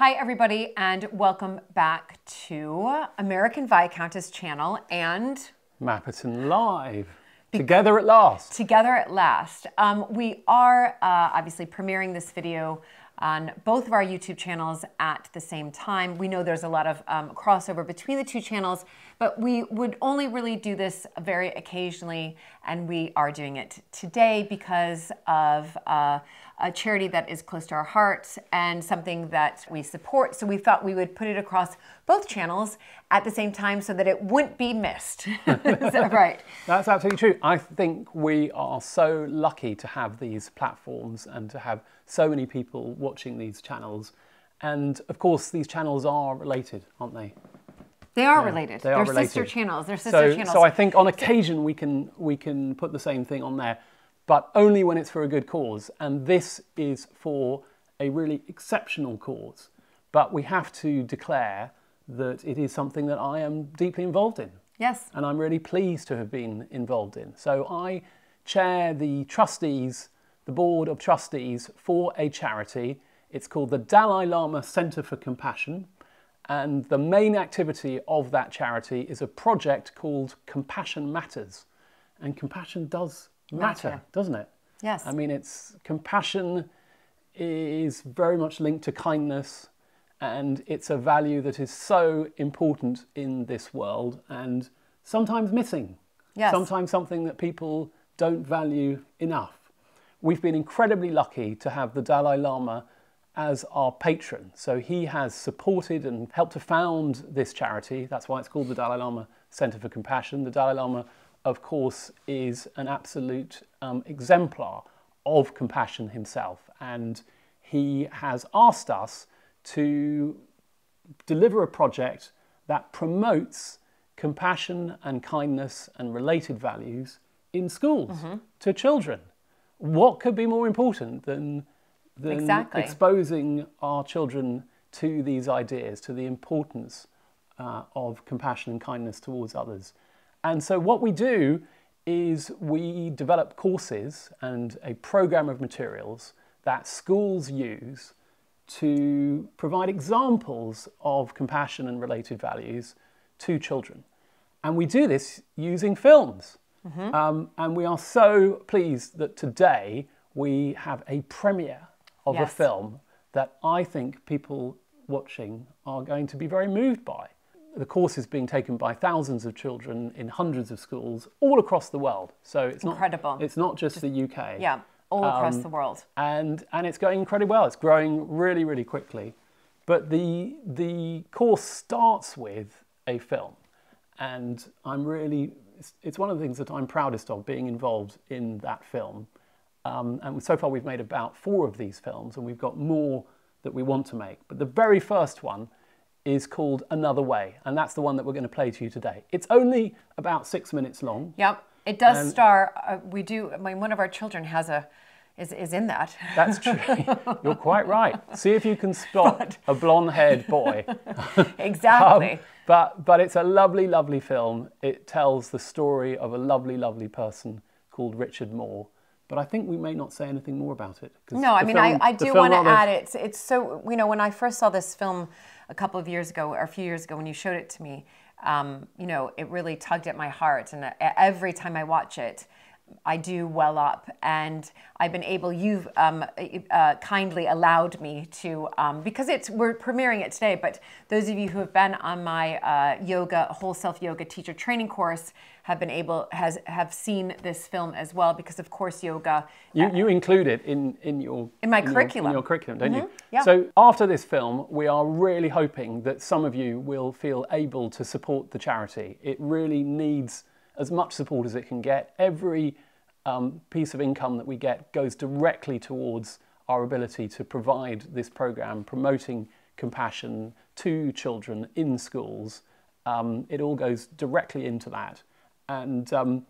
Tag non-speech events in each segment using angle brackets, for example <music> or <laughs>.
Hi, everybody, and welcome back to American Viscountess channel and Mapperton Live. Together at last. Together at last. Um, we are uh, obviously premiering this video on both of our YouTube channels at the same time. We know there's a lot of um, crossover between the two channels, but we would only really do this very occasionally, and we are doing it today because of uh, a charity that is close to our hearts and something that we support. So we thought we would put it across both channels at the same time so that it wouldn't be missed. <laughs> is that right? That's absolutely true. I think we are so lucky to have these platforms and to have so many people watching these channels. And of course, these channels are related, aren't they? They are yeah, related. They are They're related. sister channels. They're sister so, channels. So I think on occasion we can we can put the same thing on there but only when it's for a good cause. And this is for a really exceptional cause. But we have to declare that it is something that I am deeply involved in. Yes. And I'm really pleased to have been involved in. So I chair the trustees, the board of trustees for a charity. It's called the Dalai Lama Center for Compassion. And the main activity of that charity is a project called Compassion Matters. And compassion does matter, matter, doesn't it? Yes. I mean, it's compassion is very much linked to kindness, and it's a value that is so important in this world and sometimes missing. Yes. Sometimes something that people don't value enough. We've been incredibly lucky to have the Dalai Lama as our patron. So he has supported and helped to found this charity. That's why it's called the Dalai Lama Center for Compassion. The Dalai Lama of course, is an absolute um, exemplar of compassion himself. And he has asked us to deliver a project that promotes compassion and kindness and related values in schools mm-hmm. to children. What could be more important than, than exactly. exposing our children to these ideas, to the importance uh, of compassion and kindness towards others? And so what we do is we develop courses and a program of materials that schools use to provide examples of compassion and related values to children. And we do this using films. Mm-hmm. Um, and we are so pleased that today we have a premiere of yes. a film that I think people watching are going to be very moved by the course is being taken by thousands of children in hundreds of schools all across the world. So it's incredible. Not, it's not just, just the UK. Yeah, all across um, the world. And and it's going incredibly well. It's growing really really quickly. But the the course starts with a film, and I'm really it's, it's one of the things that I'm proudest of being involved in that film. Um, and so far we've made about four of these films, and we've got more that we want to make. But the very first one is called Another Way, and that's the one that we're going to play to you today. It's only about six minutes long. Yep, it does star. Uh, we do. I mean, one of our children has a is is in that. That's true. <laughs> You're quite right. See if you can spot but, a blonde-haired boy. <laughs> exactly. um, but but it's a lovely, lovely film. It tells the story of a lovely, lovely person called Richard Moore. But I think we may not say anything more about it. No, I mean, film, I, I do want to add it. It's, it's so, you know, when I first saw this film a couple of years ago or a few years ago when you showed it to me, um, you know, it really tugged at my heart. And every time I watch it, I do well up, and I've been able. You've um, uh, kindly allowed me to um, because it's we're premiering it today. But those of you who have been on my uh, yoga whole self yoga teacher training course have been able has have seen this film as well because of course yoga. You, uh, you include it in in your in my in curriculum your, in your curriculum, don't mm-hmm. you? Yeah. So after this film, we are really hoping that some of you will feel able to support the charity. It really needs as much support as it can get. Every um, piece of income that we get goes directly towards our ability to provide this program promoting compassion to children in schools. Um, it all goes directly into that. And, um,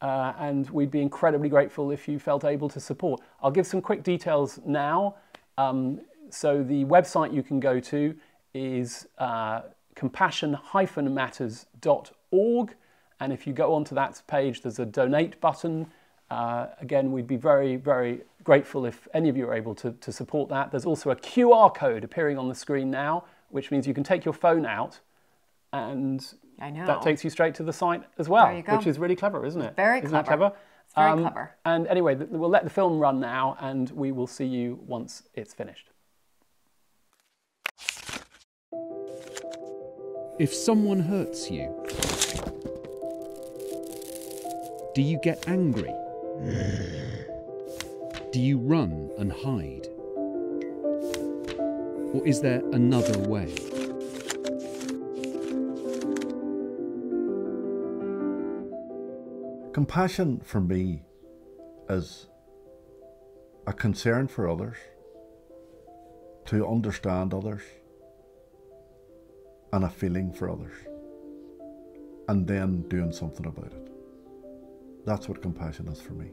uh, and we'd be incredibly grateful if you felt able to support. I'll give some quick details now. Um, so the website you can go to is uh, compassion-matters.org. And if you go onto that page, there's a donate button Uh, again, we'd be very, very grateful if any of you are able to, to support that. There's also a QR code appearing on the screen now, which means you can take your phone out and that takes you straight to the site as well, which is really clever, isn't it? Very isn't clever. clever? Very um, clever. And anyway, we'll let the film run now and we will see you once it's finished. If someone hurts you, do you get angry? Do you run and hide? Or is there another way? Compassion for me is a concern for others, to understand others, and a feeling for others, and then doing something about it. That's what compassion is for me.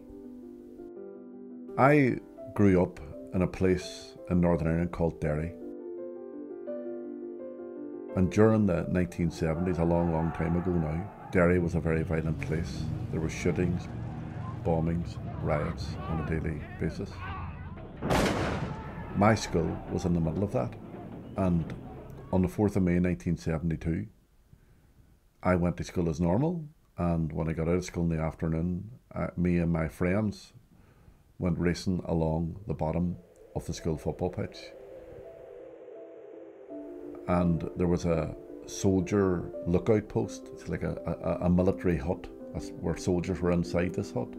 I grew up in a place in Northern Ireland called Derry. And during the 1970s, a long, long time ago now, Derry was a very violent place. There were shootings, bombings, riots on a daily basis. My school was in the middle of that, and on the 4th of May 1972, I went to school as normal, and when I got out of school in the afternoon, uh, me and my friends went racing along the bottom of the school football pitch. And there was a soldier lookout post. It's like a, a, a military hut where soldiers were inside this hut.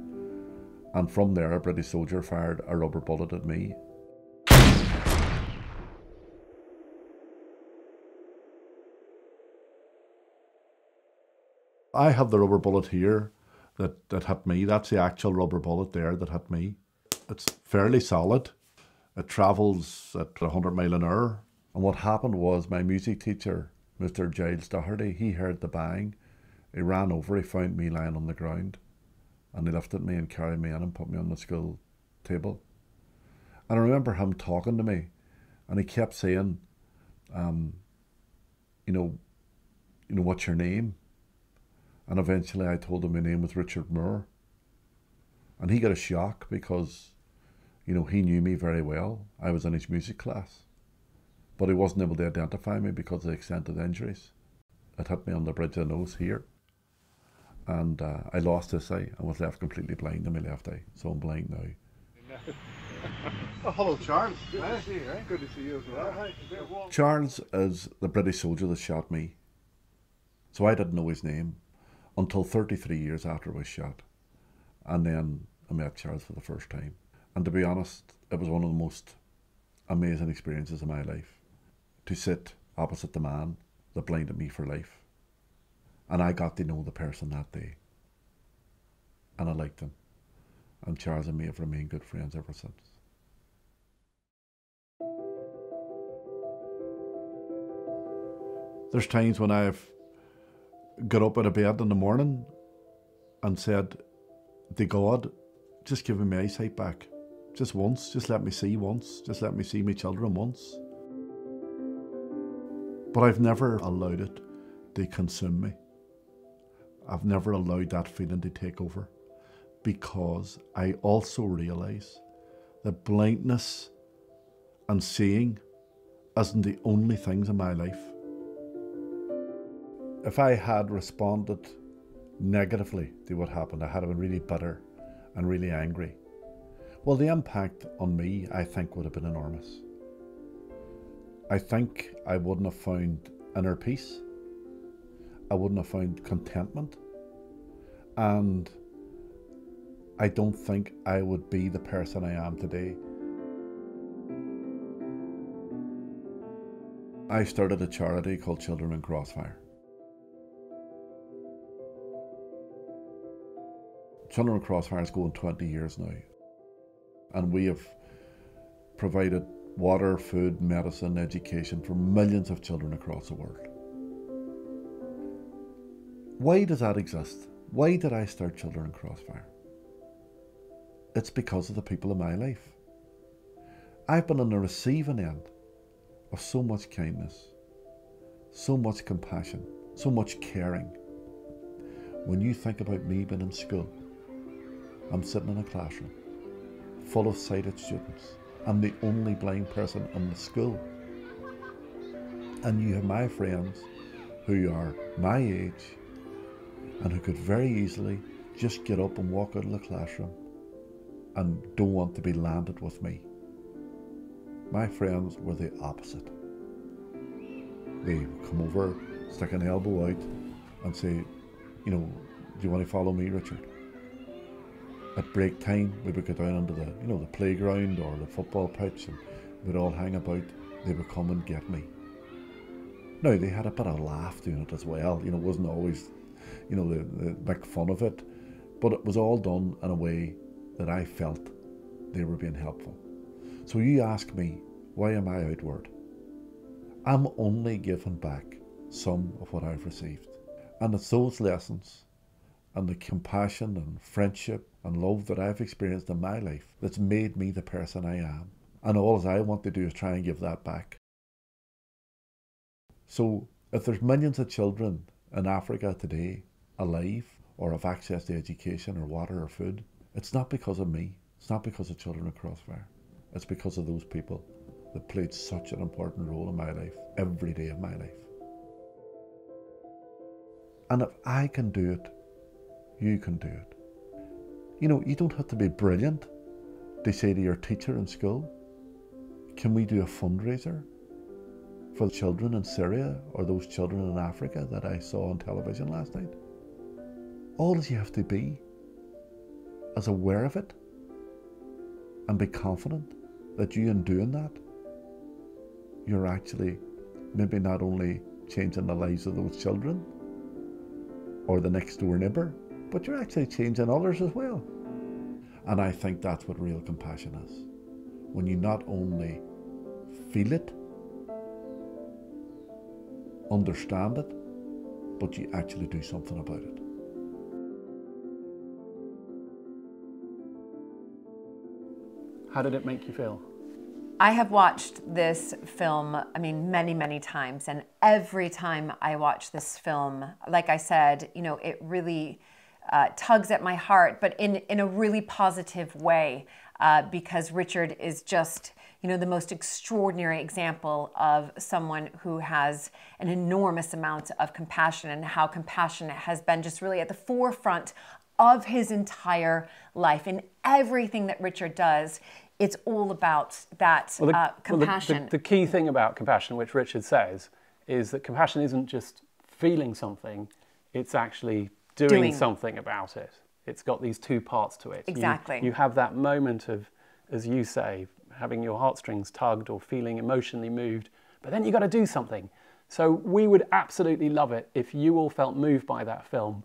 And from there, a British soldier fired a rubber bullet at me I have the rubber bullet here that, that hit me. That's the actual rubber bullet there that hit me. It's fairly solid. It travels at 100 mile an hour. And what happened was my music teacher, Mr. Giles Doherty, he heard the bang. He ran over, he found me lying on the ground. And he lifted me and carried me in and put me on the school table. And I remember him talking to me. And he kept saying, um, you know, you know, what's your name? And eventually I told him my name was Richard Moore. And he got a shock because, you know, he knew me very well. I was in his music class. But he wasn't able to identify me because of the extent of the injuries. It hit me on the bridge of the nose here. And uh, I lost this eye and was left completely blind in my left eye. So I'm blind now. <laughs> oh, hello, Charles. Good to see you. Eh? Good to see you as well. Charles is the British soldier that shot me. So I didn't know his name until 33 years after I was shot. And then I met Charles for the first time. And to be honest, it was one of the most amazing experiences of my life to sit opposite the man that blinded me for life. And I got to know the person that day. And I liked him. And Charles and me have remained good friends ever since. There's times when I've got up out of bed in the morning and said, to God, just give me my eyesight back. Just once, just let me see once, just let me see my children once. But I've never allowed it to consume me. I've never allowed that feeling to take over because I also realise that blindness and seeing isn't the only things in my life if I had responded negatively to what happened, I had been really bitter and really angry. Well, the impact on me, I think, would have been enormous. I think I wouldn't have found inner peace. I wouldn't have found contentment. And I don't think I would be the person I am today. I started a charity called Children in Crossfire. Children Crossfire is going 20 years now. And we have provided water, food, medicine, education for millions of children across the world. Why does that exist? Why did I start Children Crossfire? It's because of the people in my life. I've been on the receiving end of so much kindness, so much compassion, so much caring. When you think about me being in school, I'm sitting in a classroom full of sighted students. I'm the only blind person in the school. And you have my friends who are my age and who could very easily just get up and walk out of the classroom and don't want to be landed with me. My friends were the opposite. They come over, stick an elbow out, and say, you know, do you want to follow me, Richard? At break time, we would go down onto the, you know, the playground or the football pitch, and we'd all hang about. They would come and get me. Now they had a bit of laugh doing it as well. You know, it wasn't always, you know, they, they make fun of it, but it was all done in a way that I felt they were being helpful. So you ask me, why am I outward? I'm only giving back some of what I've received. And it's those lessons and the compassion and friendship and love that I've experienced in my life that's made me the person I am. And all I want to do is try and give that back. So if there's millions of children in Africa today alive or have access to education or water or food, it's not because of me. It's not because of Children of Crossfire. It's because of those people that played such an important role in my life, every day of my life. And if I can do it, you can do it. You know, you don't have to be brilliant to say to your teacher in school, can we do a fundraiser for the children in Syria or those children in Africa that I saw on television last night? All you have to be is aware of it and be confident that you, in doing that, you're actually maybe not only changing the lives of those children or the next door neighbour, but you're actually changing others as well. And I think that's what real compassion is. When you not only feel it, understand it, but you actually do something about it. How did it make you feel? I have watched this film, I mean, many, many times. And every time I watch this film, like I said, you know, it really uh, tugs at my heart, but in, in a really positive way, uh, because Richard is just, you know, the most extraordinary example of someone who has an enormous amount of compassion and how compassion has been just really at the forefront of his entire life. In everything that Richard does, it's all about that well, the, uh, compassion. Well, the, the, the, key thing about compassion, which Richard says, is that compassion isn't just feeling something, it's actually doing, doing. something about it. It's got these two parts to it. Exactly. You, you have that moment of, as you say, having your heartstrings tugged or feeling emotionally moved, but then you've got to do something. So we would absolutely love it if you all felt moved by that film,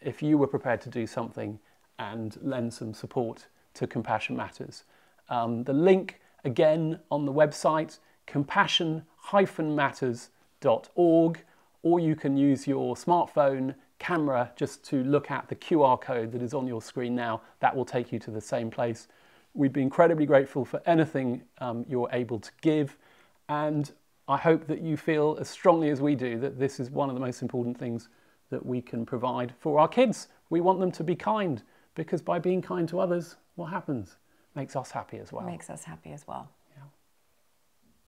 if you were prepared to do something and lend some support to Compassion Matters. Um, the link again on the website, compassion-matters.org, or you can use your smartphone camera just to look at the QR code that is on your screen now. That will take you to the same place. We'd be incredibly grateful for anything um, you're able to give, and I hope that you feel as strongly as we do that this is one of the most important things that we can provide for our kids. We want them to be kind because by being kind to others, what happens? makes us happy as well. Makes us happy as well.